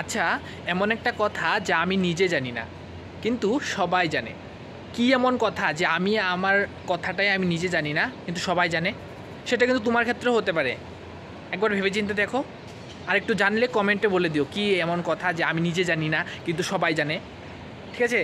আচ্ছা এমন একটা কথা যা আমি নিজে জানি না, কিন্তু সবাই জানে। কি এমন কথা যে আমি আমার কথাটাই আমি নিজে জানি না, কিন্তু সবাই জানে? সেটা কিন্তু তোমার ক্ষেত্রেও হতে পারে। একবার ভেবেচিন্তে দেখো। আর একটু জানলে কমেন্টে বলে দিও, কি এমন কথা যে আমি নিজে জানি না, কিন্তু সবাই জানে? ঠিক আছে?